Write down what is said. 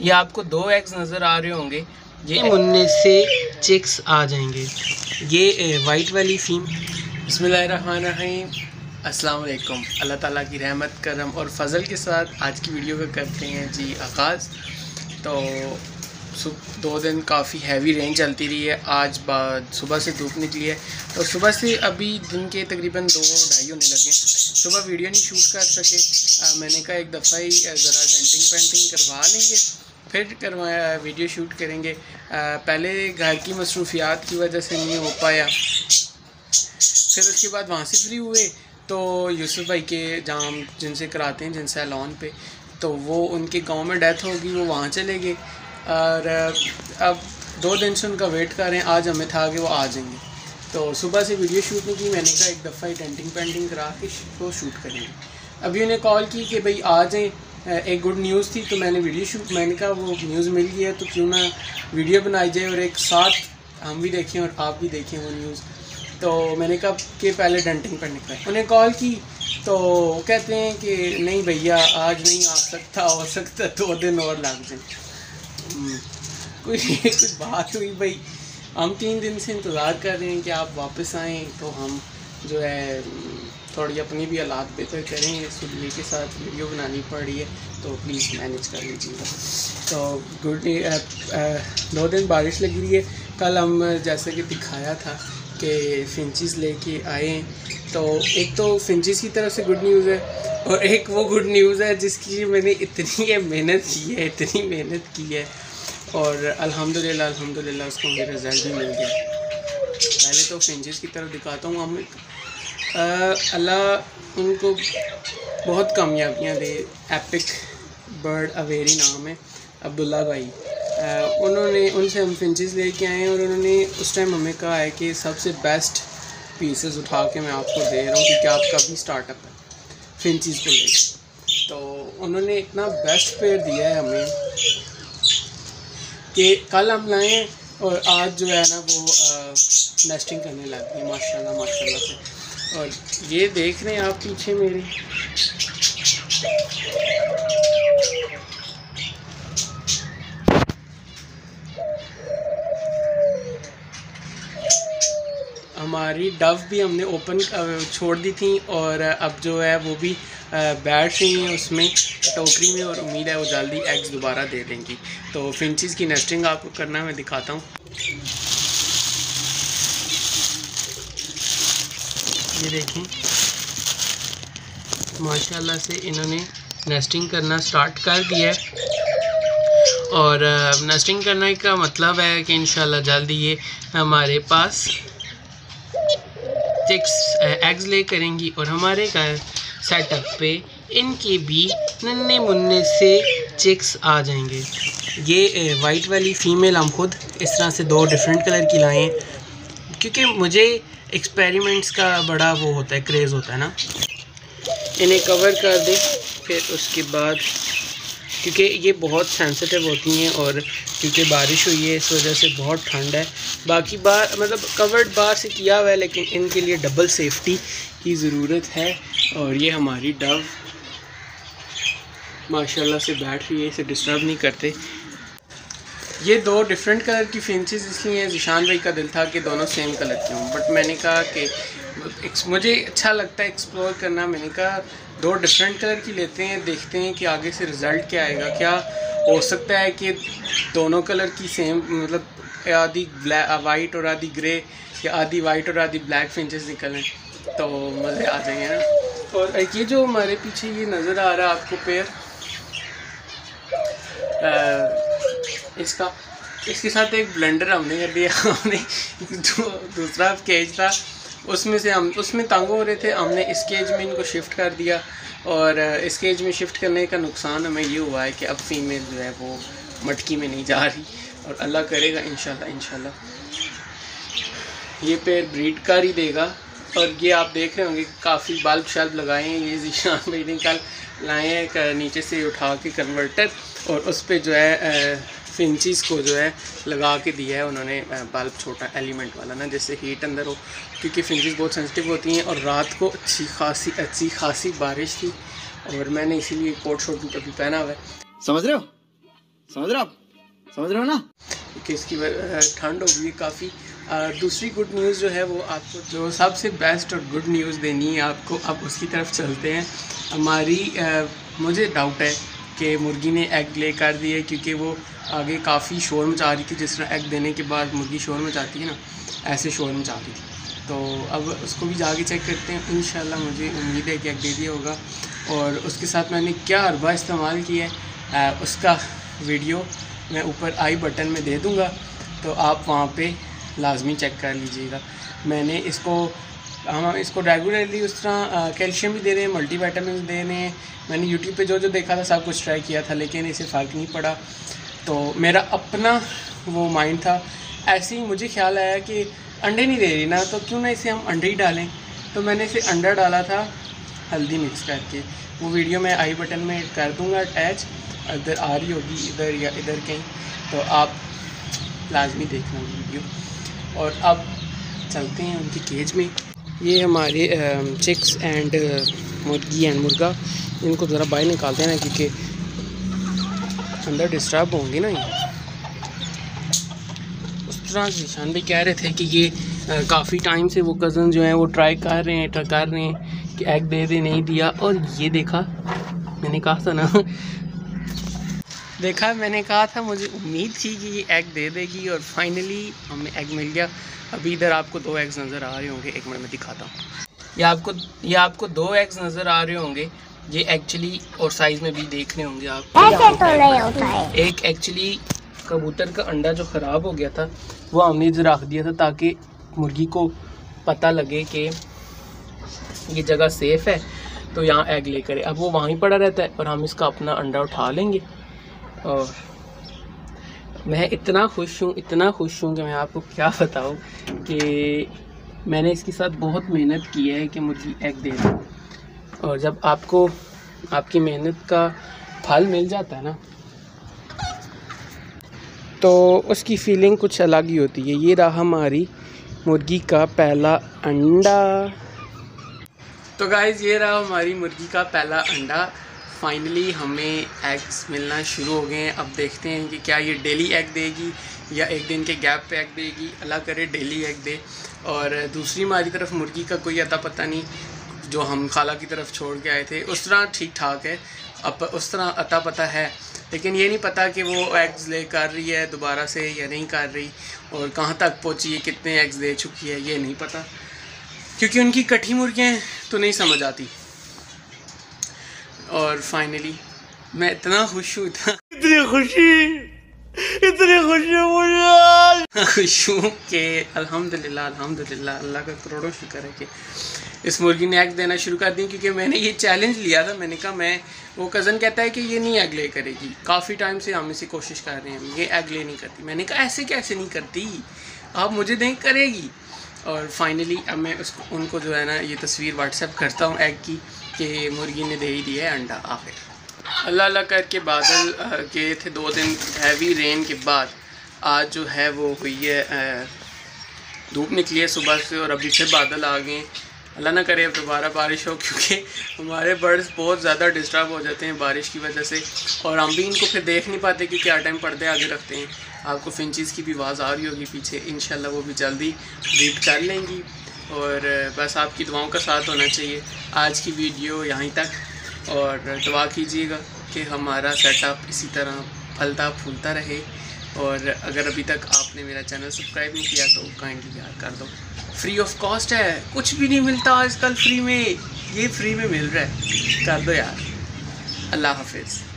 ये आपको दो एग्स नज़र आ रहे होंगे। ये मुन्ने से चिक्स आ जाएँगे। ये वाइट वाली फीम बसमीम अस्सलाम वालेकुम अल्लाह ताला की रहमत करम और फजल के साथ आज की वीडियो का करते हैं जी आगाज़। तो दो दिन काफ़ी हैवी रेंज चलती रही है। आज बाद सुबह से धूप निकली है। तो सुबह से अभी दिन के तकरीबन दो ढाई होने लगे सुबह वीडियो नहीं शूट कर सके। आ, मैंने कहा एक दफ़ा ही ज़रा डेंटिंग पेंटिंग करवा लेंगे। फिर करवाया, वीडियो शूट करेंगे। पहले घर की मसरूफियात की वजह से नहीं हो पाया। फिर उसके बाद वहाँ से फ्री हुए तो यूसुफ भाई के जहाँ जिनसे कराते हैं, जिनसे लॉन पे तो वो उनके गाँव में डेथ होगी वो वहाँ चले गए। और, अब दो दिन से उनका वेट कर रहे हैं, आज हमें था कि वो आ जाएँगे। तो सुबह से वीडियो शूट नहीं की, मैंने कहा एक दफ़ा ही टेंटिंग पेंटिंग करा के तो शूट करेंगे। अभी उन्हें कॉल की कि भाई आ जाएँ एक गुड न्यूज़ थी तो मैंने वीडियो शूट मैंने कहा वो न्यूज़ मिल गई है तो क्यों ना वीडियो बनाई जाए और एक साथ हम भी देखें और आप भी देखें वो न्यूज़ तो मैंने कहा कि पहले डेंटिंग पर करें उन्हें कॉल की तो कहते हैं कि नहीं भैया आज नहीं आ सकता हो सकता दो दिन और लग जाए। हम्म, कोई कुछ बात हुई भाई हम तीन दिन से इंतज़ार कर रहे हैं कि आप वापस आएँ तो हम जो है थोड़ी अपनी भी हालात बेहतर करें सुनिए के साथ वीडियो बनानी पड़ रही है तो प्लीज़ मैनेज कर लीजिएगा। तो गुड दो दिन बारिश लगी रही है। कल हम, जैसे कि दिखाया था कि फिंचिस लेके आए तो एक तो फिंचिस की तरफ़ से गुड न्यूज़ है और एक वो गुड न्यूज़ है जिसकी मैंने इतनी मेहनत की है, इतनी मेहनत की है। और अल्हम्दुलिल्लाह अल्हम्दुलिल्लाह, उसको मुझे रिज़ल्ट भी मिल गया। पहले तो फिंचिस की तरफ़ दिखाता हूँ, हम अल्लाह उनको बहुत कामयाबियाँ दे। एपिक बर्ड अवेरी नाम है अब्दुल्ला भाई। आ, उन्होंने उनसे हम फिंचिस लेके आए और उन्होंने उस टाइम हमें कहा है कि सबसे बेस्ट पीसेस उठा के मैं आपको दे रहा हूँ क्योंकि आपका भी स्टार्टअप है फिंचिस को लेकर तो उन्होंने इतना बेस्ट पेयर दिया है हमें कि कल हम लाएँ और आज जो है ना वो नेस्टिंग करने लग गई माशाल्लाह माशाल्लाह से। और ये देख रहे हैं आप पीछे मेरे। हमारी डव भी हमने ओपन छोड़ दी थी और अब जो है वो भी बैठ रही हैं उसमें, टोकरी में और उम्मीद है वो जल्दी एग्स दोबारा दे देंगी। तो फिंचिस की नेस्टिंग आपको करना, मैं दिखाता हूँ। ये देखें माशाल्लाह से इन्होंने नेस्टिंग करना स्टार्ट कर दिया है। और नेस्टिंग करने का मतलब है कि इन जल्दी ये हमारे पास चिक्स एग्स ले करेंगी और हमारे घर सेटअप पे इनके भी नन्हे मुन्ने से चिक्स आ जाएँगे। ये वाइट वाली फ़ीमेल हम खुद इस तरह से दो डिफरेंट कलर की लाएँ क्योंकि मुझे एक्सपेरिमेंट्स का बड़ा वो होता है क्रेज़ होता है ना। इन्हें कवर कर दें, फिर उसके बाद, क्योंकि ये बहुत सेंसिटिव होती हैं और क्योंकि बारिश हुई है, इस वजह से बहुत ठंड है। बाकी बार मतलब कवर्ड बार से किया हुआ है, लेकिन इनके लिए डबल सेफ्टी की ज़रूरत है। और ये हमारी डव माशाल्लाह से बैठ रही है, इसे डिस्टर्ब नहीं करते। ये दो डिफरेंट कलर की फिंचेस इसलिए जिशान भाई का दिल था कि दोनों सेम कलर के हों। बट मैंने कहा कि मुझे अच्छा लगता है एक्सप्लोर करना। मैंने कहा, दो डिफरेंट कलर की लेते हैं, देखते हैं कि आगे से रिज़ल्ट क्या आएगा। क्या हो सकता है कि दोनों कलर की सेम मतलब आधी ब्लैक वाइट और आधी ग्रे या आधी वाइट और आधी ब्लैक फिंचेस निकलें तो मज़े आ जाएँगे ना। और ये जो हमारे पीछे ये नज़र आ रहा है आपको पेयर इसका, इसके साथ एक ब्लेंडर हमने कर दिया, हमने दूसरा केज था, उसमें से हम, उसमें तंग हो रहे थे, हमने इस केज में इनको शिफ्ट कर दिया, और इस केज में शिफ्ट करने का नुकसान हमें ये हुआ है कि अब फीमेल जो है वो मटकी में नहीं जा रही, और अल्लाह करेगा इन इंशाल्लाह। ये पेड़ ब्रीड कर ही देगा, और ये आप देख रहे होंगे काफ़ी बल्ब शल्ब लगाए हैं, ये जीशान भाई ने कल लाए हैं नीचे से उठा के कन्वर्टर और उस पर जो है फिंचिस को जो है लगा के दिया है उन्होंने बल्ब छोटा एलिमेंट वाला ना जैसे हीट अंदर हो क्योंकि फिंचिस बहुत सेंसिटिव होती हैं और रात को अच्छी खासी अच्छी खासी बारिश थी और मैंने इसीलिए कोट शोट भी कभी पहना हुआ है। समझ रहे हो? समझ रहे हो आप? समझ रहे हो ना? क्योंकि इसकी ठंड हो गई काफ़ी दूसरी गुड न्यूज़ जो है वो आपको जो सबसे बेस्ट और गुड न्यूज़ देनी है आपको अब उसकी तरफ़ चलते हैं। हमारी मुझे डाउट है कि मुर्गी ने एग ले कर दिए क्योंकि वो आगे काफ़ी शोर मचा रही थी, जिस तरह एग देने के बाद मुर्गी शोर मचाती है ना, ऐसे शोर मचा रही थी। तो अब उसको भी जाके चेक करते हैं इन मुझे उम्मीद है कि एग दे दिया होगा। और उसके साथ मैंने क्या अरबा इस्तेमाल किया है उसका वीडियो मैं ऊपर आई बटन में दे दूँगा तो आप वहाँ पे लाजमी चेक कर लीजिएगा। मैंने इसको हम इसको रेगुलरली उस तरह कैल्शियम भी दे रहे हैं मल्टी वाइटामिन दे रहे हैं। मैंने यूट्यूब पे जो जो देखा था, सब कुछ ट्राई किया था, लेकिन इसे फ़र्क नहीं पड़ा। तो मेरा अपना वो माइंड था। ऐसे ही मुझे ख्याल आया कि अंडे नहीं दे रही ना तो क्यों ना इसे हम अंडे ही डालें? तो मैंने इसे अंडा डाला था, हल्दी मिक्स करके। वो वीडियो मैं आई बटन में कर दूँगा अटैच इधर आ रही होगी, इधर या इधर कहीं। तो आप लाजमी देखना वीडियो और अब चलते हैं उनकी केज में। ये हमारे चिक्स एंड मुर्गी एंड मुर्गा, इनको ज़रा बाहर निकालते हैं ना क्योंकि अंदर डिस्टर्ब होंगे ना ये। उस तरह निशान भी कह रहे थे कि ये काफ़ी टाइम से वो कज़न जो हैं वो ट्राई कर रहे हैं कर रहे हैं कि एग दे दे, नहीं दिया। और ये देखा, मैंने कहा था ना, देखा, मैंने कहा था, मुझे उम्मीद थी कि ये एग दे देगी और फाइनली हमें एग मिल गया। अभी इधर आपको दो एग्स नज़र आ रहे होंगे। एक मिनट में दिखाता हूँ। ये आपको ये आपको दो एग्स नज़र आ रहे होंगे। ये एक्चुअली और साइज़ में भी देख रहे होंगे आप। ऐसे तो नहीं होता है। एक एक्चुअली कबूतर का अंडा जो ख़राब हो गया था वो हमने इधर रख दिया था ताकि मुर्गी को पता लगे कि ये जगह सेफ़ है। तो यहाँ एग लेकर अब वो वहीं पड़ा रहता है और हम इसका अपना अंडा उठा लेंगे। और मैं इतना खुश हूँ, इतना खुश हूँ कि मैं आपको क्या बताऊँ कि मैंने इसके साथ बहुत मेहनत की है कि मुर्गी एग दे दूँ। और जब आपको, आपकी मेहनत का फल मिल जाता है ना तो उसकी फीलिंग कुछ अलग ही होती है। ये रहा हमारी मुर्गी का पहला अंडा। तो गाइज़ ये रहा हमारी मुर्गी का पहला अंडा। फाइनली हमें एग्स मिलना शुरू हो गए हैं। अब देखते हैं कि क्या ये डेली एग देगी या एक दिन के गैप पे एग देगी। अल्लाह करे डेली एग दे। और दूसरी हमारी तरफ़ मुर्गी का कोई अता पता नहीं जो हम खाला की तरफ़ छोड़ के आए थे। उस तरह ठीक ठाक है। अब उस तरह अता पता है। लेकिन ये नहीं पता कि वो एग्स ले कर रही है दोबारा से या नहीं कर रही और कहाँ तक पहुँची है, कितने एग्स दे चुकी है, ये नहीं पता। क्योंकि उनकी कठी मुर्गियाँ तो नहीं समझ आती। और फाइनली मैं इतना खुश हूँ इतना इतनी खुशी इतनी खुशी मुझे खुश हूँ कि अल्हम्दुलिल्लाह अल्हम्दुलिल्लाह अल्लाह का करोड़ों शुक्र है कि इस मुर्गी ने एग देना शुरू कर दी क्योंकि मैंने ये चैलेंज लिया था। मैंने कहा मैं वो कज़न कहता है कि ये नहीं एग ले करेगी। काफ़ी टाइम से हम इसे कोशिश कर रहे हैं ये एग ले नहीं करती। मैंने कहा ऐसे कैसे नहीं करती? आप मुझे दें करेगी? और फाइनली अब मैं उसको उनको जो है ना, ये तस्वीर व्हाट्सएप करता हूँ एग की कि मुर्गी ने दे ही दिया है अंडा, आखिर। अल्लाह अल्लाह करके बादल गए थे दो दिन हैवी रेन के बाद। आज जो है वो हुई है धूप निकली है सुबह से और अभी फिर बादल आ गए। अल्लाह ना करे अब दोबारा बारिश हो, क्योंकि हमारे बर्ड्स बहुत ज़्यादा डिस्टर्ब हो जाते हैं बारिश की वजह से। और हम भी इनको फिर देख नहीं पाते कि क्या टाइम पर्दे आगे रखते हैं। आपको फिंचज़ की भी आवाज़ आ रही होगी पीछे। इन वो भी जल्दी ब्रीड कर लेंगी। और बस आपकी दुआओं का साथ होना चाहिए। आज की वीडियो यहीं तक। और दुआ कीजिएगा कि हमारा सेटअप इसी तरह फलता फूलता रहे। और, अगर अभी तक आपने मेरा चैनल सब्सक्राइब नहीं किया तो काइंडली यार, कर दो। फ्री ऑफ़ कॉस्ट है। कुछ भी नहीं मिलता आजकल फ्री में। ये फ्री में मिल रहा है। कर दो यार। अल्लाह हाफिज़।